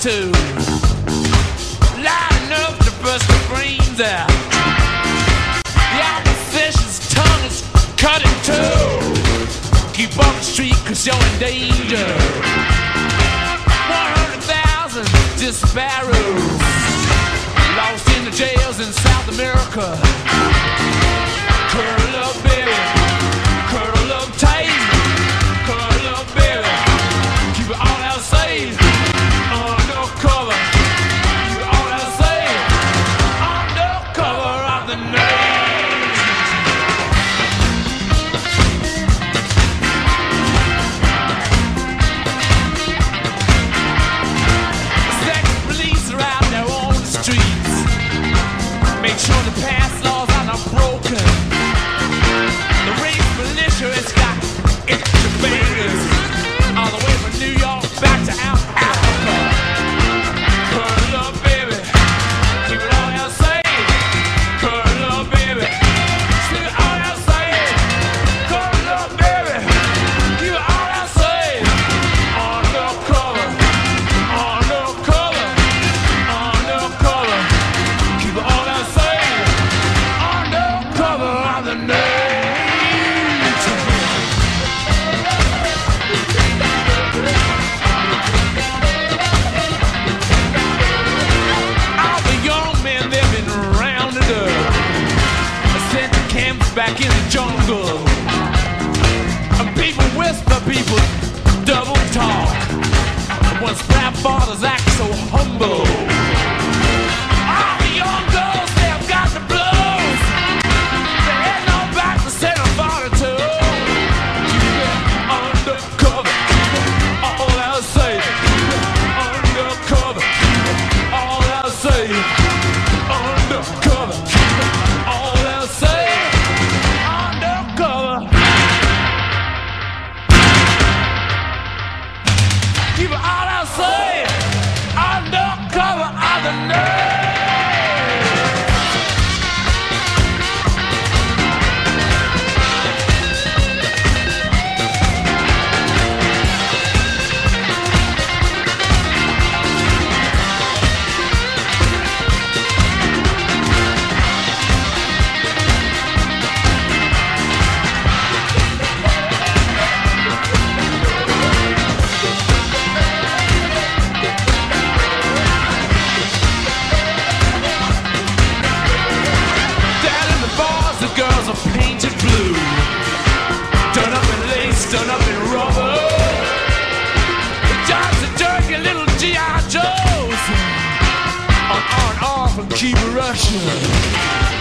Too Loud enough to burst the brains out. The opposition's tongue is cut in two. Keep on the street cause you're in danger. 100,000 disparos. Lost in the jails in South America. back in the jungle. People whisper, people double talk. Once rap fathers act so keep rushing.